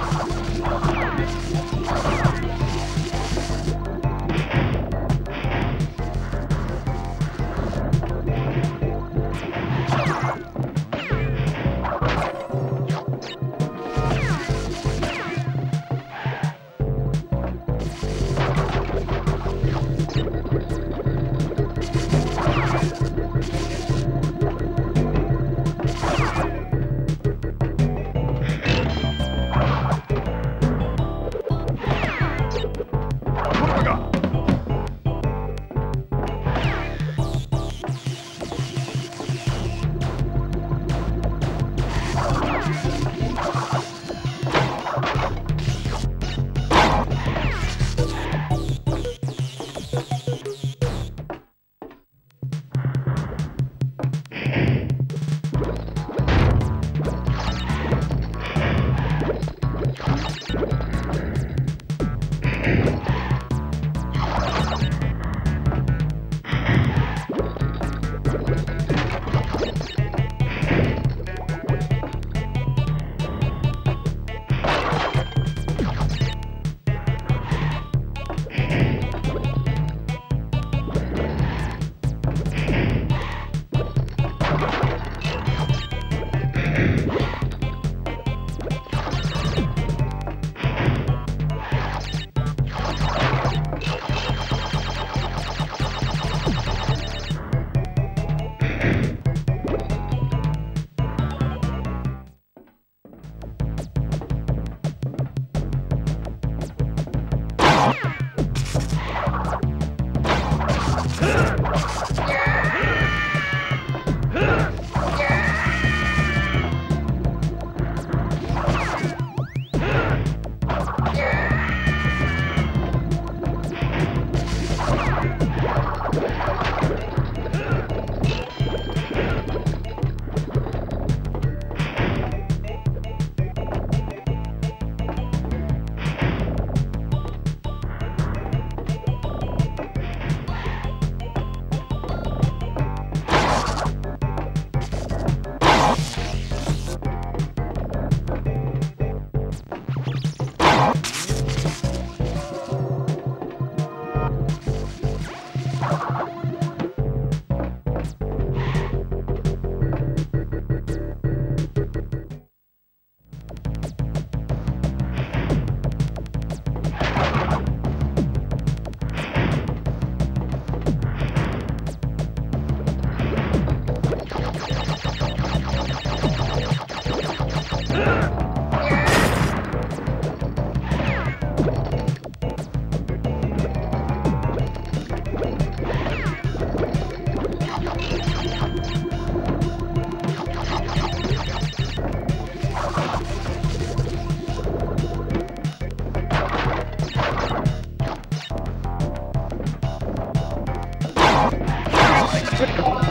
Thank you. Thank